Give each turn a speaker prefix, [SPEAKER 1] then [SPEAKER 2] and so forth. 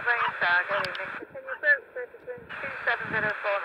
[SPEAKER 1] Albright and Dog. Good evening. Continue service, service 2704.